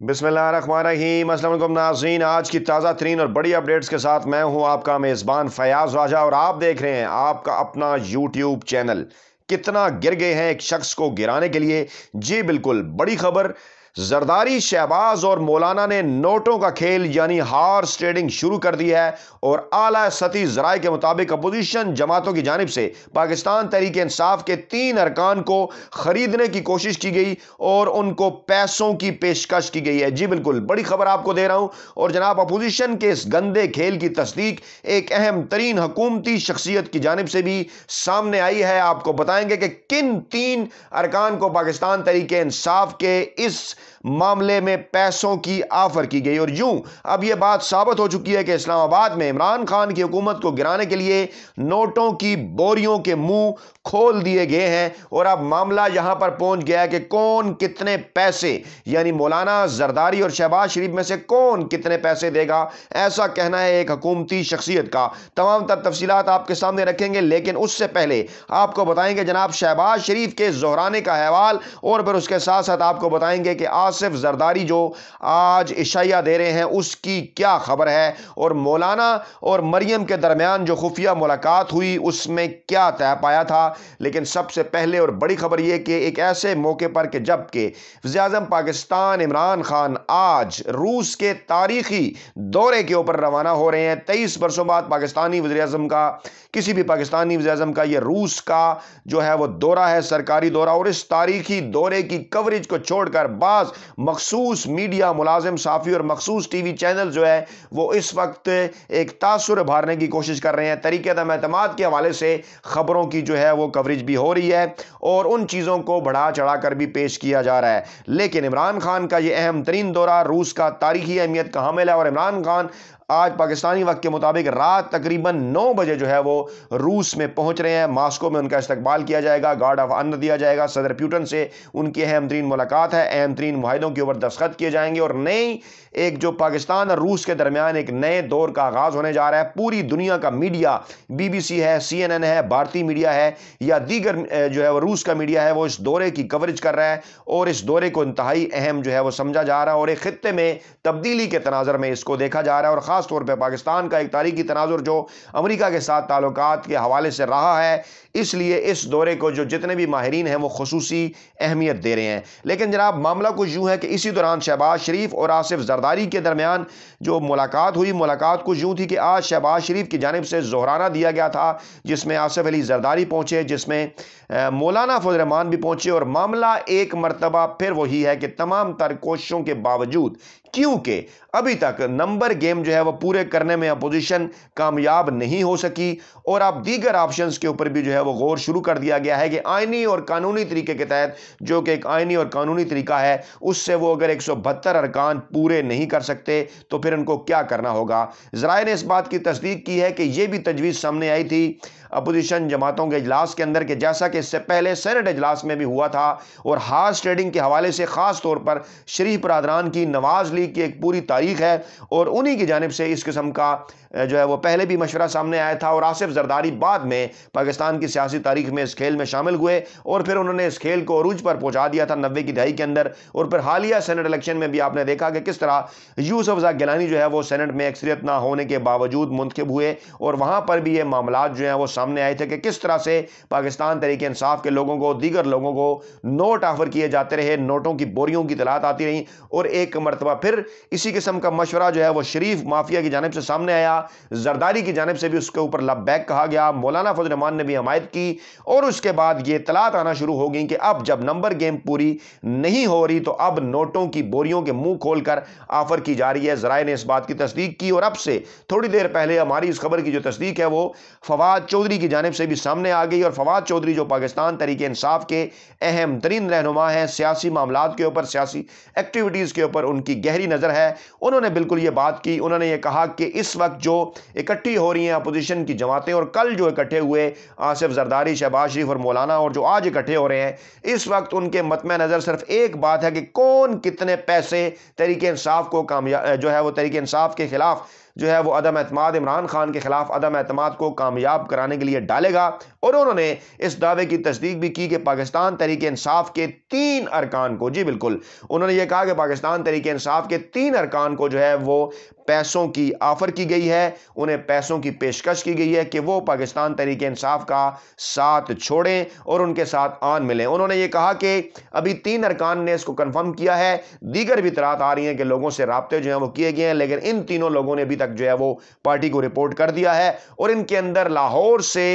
बिस्मिल्लाहिर्रहमानिर्रहीम। अल्लाम नाजीन आज की ताज़ा तरीन और बड़ी अपडेट्स के साथ मैं हूँ आपका मेज़बान फयाज राजा और आप देख रहे हैं आपका अपना यूट्यूब चैनल। कितना गिर गए हैं एक शख्स को गिराने के लिए। जी बिल्कुल, बड़ी खबर। जरदारी शहबाज और मौलाना ने नोटों का खेल यानी हार्स ट्रेडिंग शुरू कर दी है और आला सती जराए के मुताबिक अपोजिशन जमातों की जानब से पाकिस्तान तहरीक इंसाफ के तीन अरकान को ख़रीदने की कोशिश की गई और उनको पैसों की पेशकश की गई है। जी बिल्कुल, बड़ी खबर आपको दे रहा हूँ। और जनाब, अपोजिशन के इस गंदे खेल की तस्दीक एक अहम तरीन हकूमती शख्सियत की जानब से भी सामने आई है। आपको बताएँगे कि किन तीन अरकान को पाकिस्तान तरीके इंसाफ के इस मामले में पैसों की ऑफ़र की गई। और यूँ, अब यह बात साबित हो चुकी है कि इस्लामाबाद में इमरान खान की हुकूमत को गिराने के लिए नोटों की बोरियों के मुँह खोल दिए गए हैं। और अब मामला यहाँ पर पहुँच गया कि कौन कितने पैसे, यानी मौलाना जरदारी और शहबाज शरीफ में से कौन कितने पैसे देगा? ऐसा कहना है एक हुकूमती शख्सियत का। तमाम तर तफसीत आपके सामने रखेंगे, लेकिन उससे पहले आपको बताएँगे जनाब, शहबाज शरीफ के जोहराने का अहवाल, और फिर उसके साथ साथ आपको बताएँगे कि आसिफ जरदारी जो आज इशाया दे रहे हैं, उसकी क्या खबर है? और मौलाना और मरियम के दरमियान जो खुफिया मुलाकात हुई, उसमें क्या तय पाया था? लेकिन सबसे पहले और बड़ी खबर यह कि एक ऐसे मौके पर कि जबकि वज़ी पाकिस्तान इमरान खान आज रूस के तारीखी दौरे के ऊपर रवाना हो रहे हैं। तेईस वर्षों बाद पाकिस्तानी वजी अजम का, किसी भी पाकिस्तानी वजी अजम का यह रूस का जो है, वो दौरा है, सरकारी दौरा। और इस तारीखी दौरे की कवरेज को छोड़कर बाज़ मखसूस मीडिया मुलाजिम, साफ़ी और मखसूस टी वी चैनल जो है, वो इस वक्त एक तासर भारने की कोशिश कर रहे हैं। तरीके दम अहतमाद के हवाले से ख़बरों की जो है, वो कवरेज भी हो रही है और उन चीज़ों को बढ़ा चढ़ा कर भी पेश किया जा रहा है। लेकिन इमरान खान का यह अहम तरीन दौरा, रूस का तारीखी अहमियत का हामिल है और इमरान खान आज पाकिस्तानी वक्त के मुताबिक रात तकरीबन नौ बजे जो है वो रूस में पहुँच रहे हैं। मास्को में उनका इस्तकबाल किया जाएगा, गार्ड ऑफ़ अन्न दिया जाएगा, सदर प्यूटन से उनकी अहम तरीन मुलाकात है। अहम तरीन माहों के ऊपर दस्खत किए जाएँगे और नई, एक जो पाकिस्तान और रूस के दरमियान एक नए दौर का आगाज़ होने जा रहा है। पूरी दुनिया का मीडिया, बीबीसी है, सीएनएन है, भारतीय मीडिया है, या दीगर जो है वो रूस का मीडिया है, वो इस दौरे की कवरेज कर रहा है और इस दौरे को इंतहाई अहम जो है वो समझा जा रहा है और एक खत्े में तब्दीली के तनाजर में इसको देखा जा रहा है और ख़ास तौर पर पाकिस्तान का एक तारीखी तनाजुर जो अमरीका के साथ ताल्लुक के हवाले से रहा है, इसलिए इस दौरे को जो जितने भी माहरीन हैं वो खसूसी अहमियत दे रहे हैं। लेकिन जनाब, मामला कुछ यूँ है कि इसी दौरान शहबाज शरीफ और आसिफ जरदारी के दरमियान जो मुलाकात हुई, मुलाकात कुछ यूँ थी कि आज शहबाज शरीफ की जानब से जोहराना दिया गया था, जिसमें आसिफ अली जरदारी पहुँचे, जिसमें मौलाना फजलरहमान भी पहुँचे और मामला एक मरतबा फिर वही है कि तमाम तर कोशिशों के बावजूद, क्योंकि अभी तक नंबर गेम जो है वह पूरे करने में अपोजिशन कामयाब नहीं हो सकी और अब दीगर ऑप्शंस के ऊपर भी जो है वो गौर शुरू कर दिया गया है कि आइनी और कानूनी तरीके के तहत जो कि एक आइनी और कानूनी तरीका है, उससे वो अगर एक सौ बहत्तर अरकान पूरे नहीं कर सकते तो फिर उनको क्या करना होगा? जराए ने इस बात की तस्दीक की है कि यह भी तजवीज़ सामने आई थी अपोजिशन जमातों के अजलास के अंदर, के जैसा कि इससे पहले सेनेट अजलास में भी हुआ था, और हार्स ट्रेडिंग के हवाले से ख़ास तौर पर शरीफ बरदरान की नवाज़ लीग की एक पूरी तारीख है, और उन्हीं की जानब से इस किस्म का जो है वो पहले भी मशवरा सामने आया था, और आसिफ जरदारी बाद में पाकिस्तान की सियासी तारीख में इस खेल में शामिल हुए, और फिर उन्होंने इस खेल को अरूज पर पहुँचा दिया था नब्बे की दहाई के अंदर, और फिर हालिया सेनेट इलेक्शन में भी आपने देखा कि किस तरह यूसफ जा गिलानी जो है वो सेनेट में अक्सरियत ना होने के बावजूद मुंतब हुए, और वहाँ पर भी ये मामला जो हैं वो सामने आए थे कि किस तरह से पाकिस्तान तरीके इंसाफ के लोगों को, दीगर लोगों को नोट ऑफ़र किए जाते रहे, नोटों की बोरियों की तलात आती रही और एक मरतबा फिर इसी किस्म का मशवरा जो है वो शरीफ माफिया की जानब से सामने आया। जरदारी की जानब से भी उसके ऊपर लबैक कहा गया। मौलाना फजलरमान ने भी हमायत की और उसके बाद ये तलात आना शुरू हो गई कि अब जब नंबर गेम पूरी नहीं हो रही तो अब नोटों की बोरियों के मुँह खोलकर ऑफ़र की जा रही है। जराए ने इस बात की तस्दीक की और अब से थोड़ी देर पहले हमारी इस खबर की जो तस्दीक है वो फवाद चौधरी की जानब से भी सामने आ गई और फवाद चौधरी, जो पाकिस्तान तरीके इंसाफ के अहम तरीन रहनुमा हैं, सियासी मामला के ऊपर, सियासी एक्टिविटीज़ के ऊपर उनकी गहरी नज़र है। उन्होंने बिल्कुल ये बात की। उन्होंने ये कहा कि इस वक्त जो इकट्ठी हो रही हैं अपोजिशन की जमातें और कल जो इकट्ठे हुए आसिफ जरदारी, शहबाज शरीफ और मौलाना और जो आज इकट्ठे हो रहे हैं, इस वक्त उनके मतम नज़र सिर्फ़ एक बात है कि कौन कितने पैसे तरीके इंसाफ को कामयाब जो है वो तरीके इंसाफ के खिलाफ जो है वो अदम अतमाद इमरान खान के खिलाफ अदम अतमाद को कामयाब कराने के लिए डालेगा। और उन्होंने इस दावे की तस्दीक भी की कि पाकिस्तान तरीके इंसाफ के तीन अरकान को, जी बिल्कुल, उन्होंने ये कहा कि पाकिस्तान तरीके इंसाफ के तीन अरकान को जो है वो पैसों की ऑफ़र की गई है, उन्हें पैसों की पेशकश की गई है कि वो पाकिस्तान तरीके इंसाफ का साथ छोड़ें और उनके साथ आन मिलें। उन्होंने ये कहा कि अभी तीन अरकान ने इसको कन्फर्म किया है, दीगर भी तरात आ रही हैं कि लोगों से रबते जो हैं वो किए गए हैं, लेकिन इन तीनों लोगों ने अभी तक जो है वो पार्टी को रिपोर्ट कर दिया है और इनके अंदर लाहौर से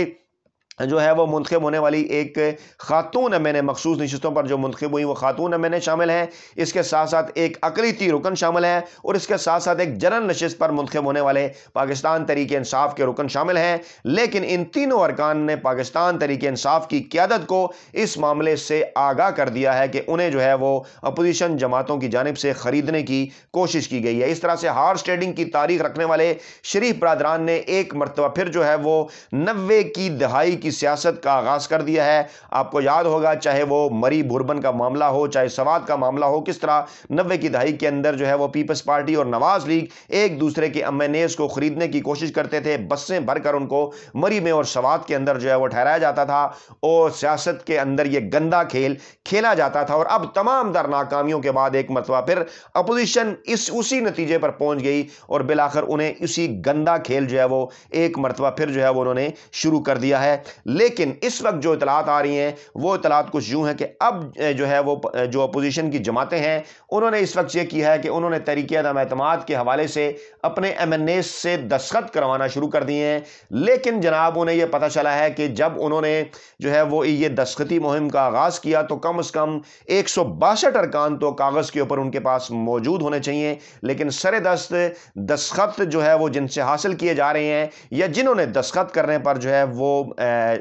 जो है वो मुंतब होने वाली एक खातून मैंने मखसूस नशस्तों पर जो मुंतब हुई, वो खातून मैंने शामिल हैं। इसके साथ साथ एक अकलीती रुकन शामिल है और इसके साथ साथ एक जनरल नशस्त पर मुंतब होने वाले पाकिस्तान तरीके इंसाफ के रुकन शामिल हैं। लेकिन इन तीनों अरकान ने पाकिस्तान तरीके इंसाफ की क्यादत को इस मामले से आगाह कर दिया है कि उन्हें जो है वो अपोजिशन जमातों की जानब से ख़रीदने की कोशिश की गई है। इस तरह से हार्स ट्रेडिंग की तारीख रखने वाले शरीफ बरदरान ने एक मरतबा फिर जो है वो नबे की दहाई की सियासत का आगाज़ कर दिया है। आपको याद होगा, चाहे वो मरी बुरबन का मामला हो, चाहे सवाद का मामला हो, किस तरह नब्बे की दहाई के अंदर जो है वो पीपल्स पार्टी और नवाज़ लीग एक दूसरे के अमेनेस को ख़रीदने की कोशिश करते थे। बसें भरकर उनको मरी में और सवाद के अंदर जो है वो ठहराया जाता था और सियासत के अंदर ये गंदा खेल खेला जाता था और अब तमाम दर नाकामियों के बाद एक मरतबा फिर अपोजिशन इस, उसी नतीजे पर पहुँच गई और बिलाखर उन्हें इसी गंदा खेल जो है वो एक मरतबा फिर जो है वो उन्होंने शुरू कर दिया है। लेकिन इस वक्त जो इतलात आ रही हैं, वो इतलात कुछ यूँ हैं कि अब जो है वो जो अपोजिशन की जमातें हैं, उन्होंने इस वक्त ये किया है कि उन्होंने तरीके अदम अतमाद के हवाले से अपने एम एन ए से दस्खत करवाना शुरू कर दिए हैं। लेकिन जनाब, उन्हें यह पता चला है कि जब उन्होंने, जो है वो ये दस्खती मुहिम का आगाज़ किया तो कम अज़ कम एक सौ बासठ अरकान तो कागज़ के ऊपर उनके पास मौजूद होने चाहिए। लेकिन सर दस्त दस्खत जो है वो जिनसे हासिल किए जा रहे हैं, या जिन्होंने दस्खत करने पर, जो है वो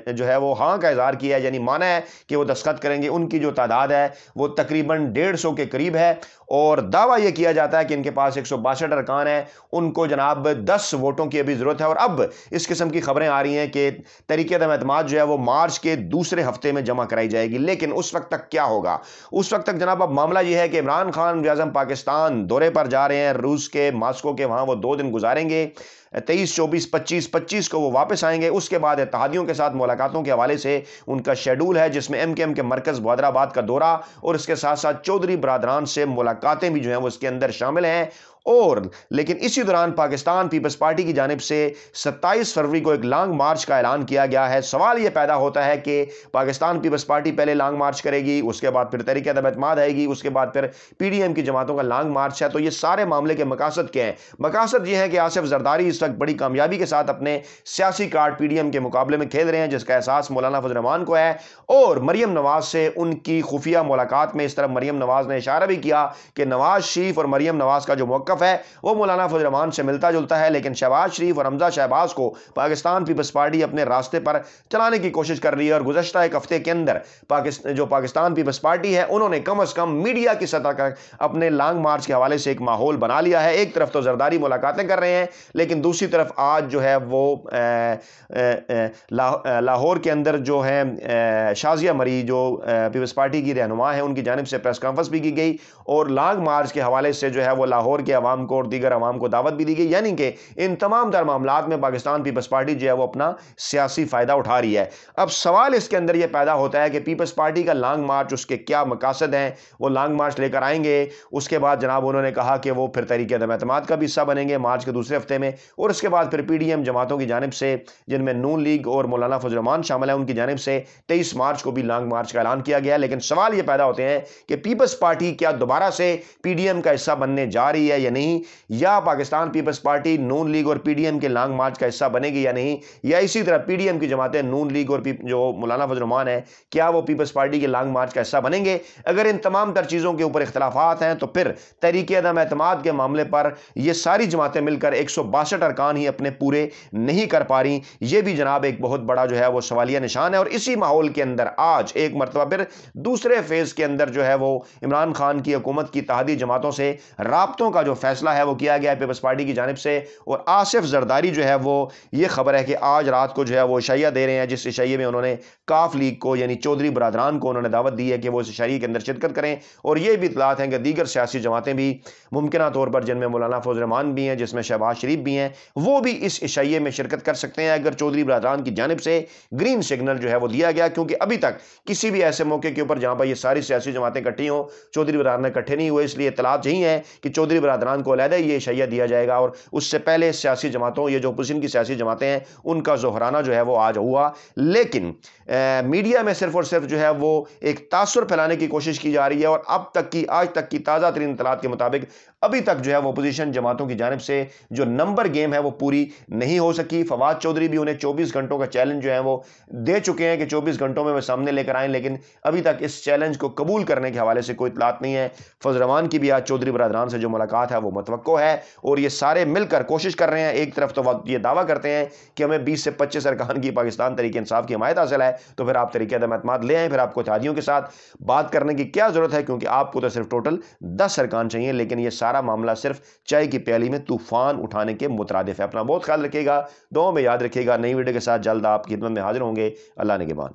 जो है वो हाँ का इजहार किया है, यानी माना है कि वो दस्खत करेंगे, उनकी जो तादाद है वो तकरीबन डेढ़ सौ के करीब है। और दावा यह किया जाता है कि इनके पास एक सौ बासठ अरकान है, उनको जनाब दस वोटों की अभी ज़रूरत है। और अब इस किस्म की खबरें आ रही हैं कि तरीके अहतमाद जो है वो मार्च के दूसरे हफ़्ते में जमा कराई जाएगी। लेकिन उस वक्त तक क्या होगा? उस वक्त तक जनाब अब मामला यह है कि इमरान खान वजम पाकिस्तान दौरे पर जा रहे हैं, रूस के, मास्को के, वहाँ वो दो दिन गुजारेंगे। तेईस, चौबीस, पच्चीस पच्चीस को वो वापस आएँगे। उसके बाद इतिहादियों के साथ मुलाकातों के हवाले से उनका शेड्यूल है, जिसमें एम के एम के मरकज़ बहादराबाद का दौरा और इसके साथ साथ चौधरी बरदरान से मुलाकातें भी जो हैं वो इसके अंदर शामिल हैं। और, लेकिन इसी दौरान पाकिस्तान पीपल्स पार्टी की जानब से 27 फरवरी को एक लॉन्ग मार्च का ऐलान किया गया है। सवाल यह पैदा होता है कि पाकिस्तान पीपल्स पार्टी पहले लॉन्ग मार्च करेगी, उसके बाद फिर तरीके अदमतमाद आएगी, उसके बाद फिर पी डी एम की जमातों का लॉन्ग मार्च है। तो ये सारे मामले के मकासद क्या हैं? मकासद ये है कि आसिफ जरदारी इस वक्त बड़ी कामयाबी के साथ अपने सियासी कार्ड पी डी एम के मुकाबले में खेल रहे हैं, जिसका एहसास मौलाना फजरमान को है। और मरियम नवाज़ से उनकी खुफिया मुलाकात में इस तरफ़ मरियम नवाज़ ने इशारा भी किया कि नवाज़ शरीफ और मरियम नवाज़ का जो मौका मौकफ है। वो मौलाना फजलरहमान से मिलता जुलता है, लेकिन शहबाज शरीफ और हमजा शहबाज को पाकिस्तान पीपल्स पार्टी अपने रास्ते पर चलाने की कोशिश कर रही है और गुजशत एक हफ़्ते के अंदर पाकिस्तान जो पाकिस्तान पीपल्स पार्टी है, उन्होंने कम अज़ कम मीडिया की सतह का अपने लॉन्ग मार्च के हवाले से एक माहौल बना लिया है। एक तरफ़ तो जरदारी मुलाकातें कर रहे हैं, लेकिन दूसरी तरफ़ आज जो है वो लाहौर के अंदर जो है शाजिया मरी जो पीपल्स पार्टी की रहनुमा है, उनकी जानब से प्रेस कॉन्फ्रेंस भी की गई और लॉन्ग मार्च के हवाले से जो है वो लाहौर के अवाम को और दीगर अवाम को दावत भी दी गई, यानी कि इन तमाम तर मामला में पाकिस्तान पीपल्स पार्टी जो है वो अपना सियासी फ़ायदा उठा रही है। अब सवाल इसके अंदर यह पैदा होता है कि पीपल्स पार्टी का लॉन्ग मार्च उसके क्या मकासद हैं? वो लॉन्ग मार्च लेकर आएँगे, उसके बाद जनाब उन्होंने कहा कि वो फिर तरीके अहतमाद का भी हिस्सा बनेंगे मार्च के दूसरे हफ़्ते में, और उसके बाद फिर पी डी एम जमातों की जानब से, जिनमें नून लीग और मौलाना फजलरमान शामिल है, उनकी जानब से तेईस मार्च को भी लॉन्ग मार्च का ऐलान किया गया। लेकिन सवाल ये पैदा होते हैं कि पीपल्स पार्टी क्या दोबारा से पी डी एम का हिस्सा बनने जा रही है या नहीं? या Pakistan peoples party Noon league और पीडीएम के लॉन्ग मार्च का हिस्सा बनेगी या नहीं? या इसी तरह पीडीएम की जमातें नून लीग और जो मौलाना फजलमान है, क्या वो पीपल्स पार्टी के लॉन्ग मार्च का हिस्सा बनेंगे? अगर इन तमाम तर चीज़ों के ऊपर इख्तलाफात हैं तो फिर तरीके अदम अतमाद के मामले पर यह सारी जमातें मिलकर एक सौ बासठ अरकान ही अपने पूरे नहीं कर पा रही। ये भी जनाब एक बहुत बड़ा जो है वो सवालिया निशान है और इसी माहौल के अंदर आज एक मरतबा फिर दूसरे फ़ेज़ के अंदर जो है वो इमरान खान की हुकूमत की तहदी जमातों से रबतों का जो फैसला है, वो किया गया है पीपल्स पार्टी की जानब से। और आसिफ जरदारी जो है, वो ये खबर है कि आज रात को जो है, वो इशाइया दे रहे हैं, जिस इशाइये में उन्होंने काफ लीग को, यानी चौधरी बरदरान को उन्होंने दावत दी है कि वो इस इशाइये के अंदर शिरकत करें। और ये भी इतलात हैं कि दीगर सियासी जमातें भी मुमकिन तौर पर, जिनमें मौलाना फौज रहमान भी हैं, जिसमें शहबाज शरीफ भी हैं, वो भी इस इशाइये में शिरकत कर सकते हैं। अगर चौधरी बरदरान की जानब से ग्रीन सिग्नल जो है, वो दिया गया, क्योंकि अभी तक किसी भी ऐसे मौके के ऊपर जहाँ पर ये सारी सियासी जमातें इकट्ठी हों, चौधरी बरदरान इकट्ठे नहीं हुए, इसलिए इतलात यही है कि चौधरी बरदरान को अलहदा ये इशाइया दिया जाएगा और उससे पहले सियासी जमातों ये जो अपोजिशन की सियासी जमातें हैं उनका जोहराना जो है वो आज हुआ। लेकिन आ, मीडिया में सिर्फ़ और सिर्फ़ जो है वो एक तासर फैलाने की कोशिश की जा रही है और अब तक की आज तक की ताज़ा तरीन इतलात के मुताबिक अभी तक जो है वो अपोजिशन जमातों की जानब से जो नंबर गेम है वो पूरी नहीं हो सकी। फवाद चौधरी भी उन्हें 24 घंटों का चैलेंज जो है वो दे चुके हैं कि 24 घंटों में वे सामने लेकर आए लेकिन अभी तक इस चैलेंज को कबूल करने के हवाले से कोई इतलात नहीं है। फजरमान की भी आज चौधरी बरदरान से जो मुलाकात वो मतवक़ है और ये सारे मिलकर कोशिश कर रहे हैं एक तरफ़ तो ये दावा करते हैं कि हमें बीस से पच्चीस अरकान की पाकिस्तान तरीके इंसाफ की हमायत हासिल है तो फिर आप तरीके अहमद ले आए, फिर आपको इतिहादियों के साथ बात करने की क्या ज़रूरत है? क्योंकि आपको तो सिर्फ़ टोटल दस अरकान चाहिए, लेकिन ये सारा मामला सिर्फ़ चाय की प्याली में तूफ़ान उठाने के मुतरद है। अपना बहुत ख्याल रखिएगा दो में याद रखिएगा, नई वीडियो के साथ जल्द आपकी खिदमत में हाजिर होंगे। अल्लाह ने के बाद